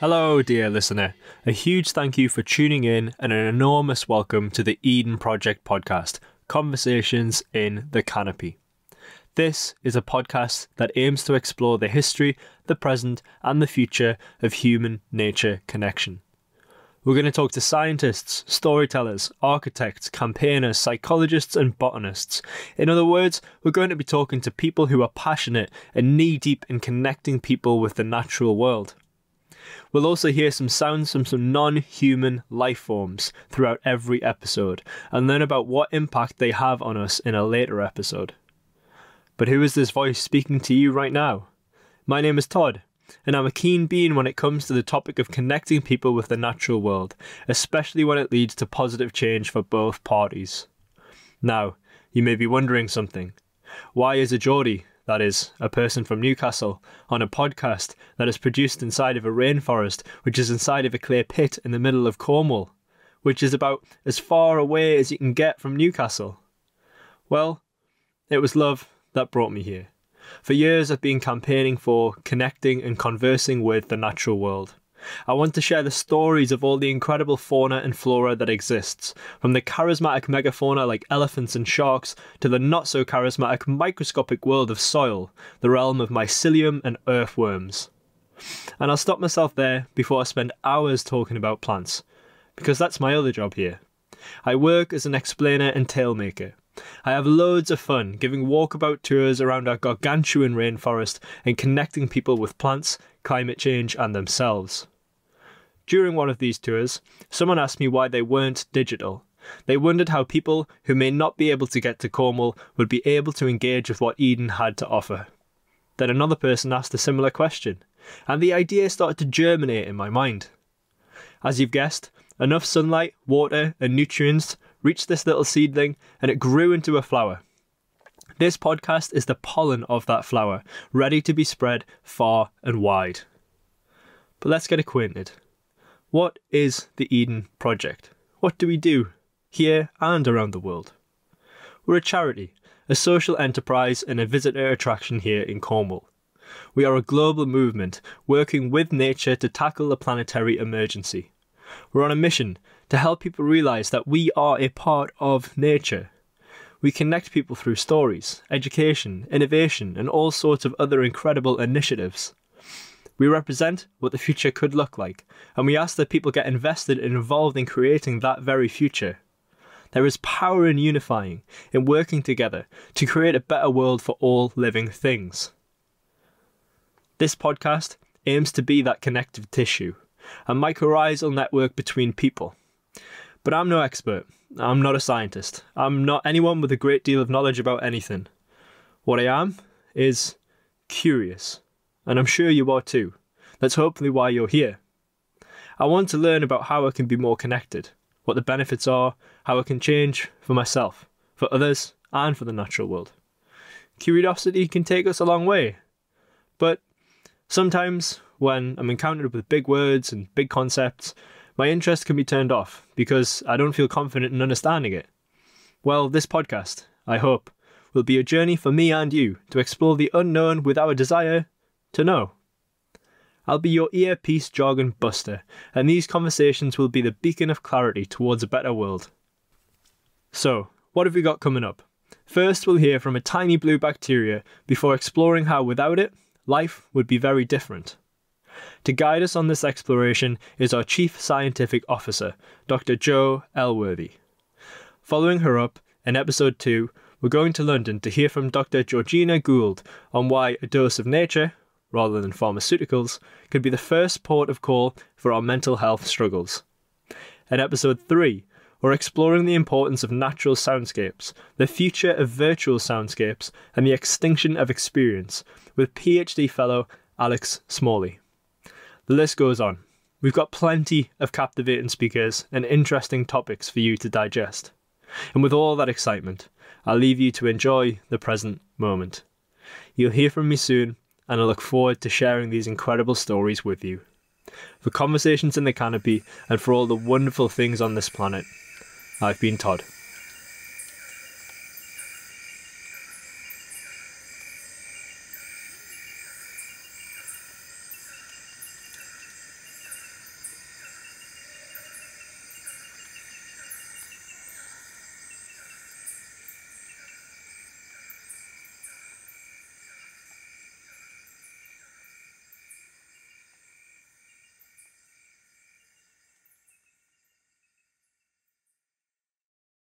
Hello, dear listener. A huge thank you for tuning in and an enormous welcome to the Eden Project podcast, Conversations in the Canopy. This is a podcast that aims to explore the history, the present, and the future of human nature connection. We're going to talk to scientists, storytellers, architects, campaigners, psychologists, and botanists. In other words, we're going to be talking to people who are passionate and knee deep in connecting people with the natural world. We'll also hear some sounds from some non human life forms throughout every episode and learn about what impact they have on us in a later episode. But who is this voice speaking to you right now? My name is Tod, and I'm a keen being when it comes to the topic of connecting people with the natural world, especially when it leads to positive change for both parties. Now, you may be wondering something. Why is a Geordie, that is, a person from Newcastle, on a podcast that is produced inside of a rainforest, which is inside of a clay pit in the middle of Cornwall, which is about as far away as you can get from Newcastle? Well, it was love that brought me here. For years, I've been campaigning for connecting and conversing with the natural world. I want to share the stories of all the incredible fauna and flora that exists, from the charismatic megafauna like elephants and sharks to the not so charismatic microscopic world of soil, the realm of mycelium and earthworms. And I'll stop myself there before I spend hours talking about plants, because that's my other job here. I work as an explainer and tale maker. I have loads of fun giving walkabout tours around our gargantuan rainforest and connecting people with plants, climate change, and themselves. During one of these tours, someone asked me why they weren't digital. They wondered how people who may not be able to get to Cornwall would be able to engage with what Eden had to offer. Then another person asked a similar question, and the idea started to germinate in my mind. As you've guessed, enough sunlight, water, and nutrients reached this little seedling and it grew into a flower. This podcast is the pollen of that flower, ready to be spread far and wide. But let's get acquainted. What is the Eden Project? What do we do here and around the world? We're a charity, a social enterprise, and a visitor attraction here in Cornwall. We are a global movement working with nature to tackle a planetary emergency. We're on a mission to help people realize that we are a part of nature. We connect people through stories, education, innovation, and all sorts of other incredible initiatives. We represent what the future could look like, and we ask that people get invested and involved in creating that very future. There is power in unifying, in working together to create a better world for all living things. This podcast aims to be that connective tissue, a mycorrhizal network between people. But I'm no expert. I'm not a scientist. I'm not anyone with a great deal of knowledge about anything. What I am is curious, and I'm sure you are too. That's hopefully why you're here. I want to learn about how I can be more connected, what the benefits are, how I can change for myself, for others, and for the natural world. Curiosity can take us a long way, but sometimes when I'm encountered with big words and big concepts, my interest can be turned off because I don't feel confident in understanding it. Well, this podcast, I hope, will be a journey for me and you to explore the unknown with our desire to know. I'll be your earpiece jargon buster, and these conversations will be the beacon of clarity towards a better world. So, what have we got coming up? First, we'll hear from a tiny blue bacteria before exploring how without it, life would be very different. To guide us on this exploration is our Chief Scientific Officer, Dr. Jo Elworthy. Following her up, in episode 2, we're going to London to hear from Dr. Georgina Gould on why a dose of nature, rather than pharmaceuticals, could be the first port of call for our mental health struggles. In episode 3, we're exploring the importance of natural soundscapes, the future of virtual soundscapes, and the extinction of experience with PhD fellow Alex Smalley. The list goes on. We've got plenty of captivating speakers and interesting topics for you to digest. And with all that excitement, I'll leave you to enjoy the present moment. You'll hear from me soon, and I look forward to sharing these incredible stories with you. For Conversations in the Canopy and for all the wonderful things on this planet, I've been Tod.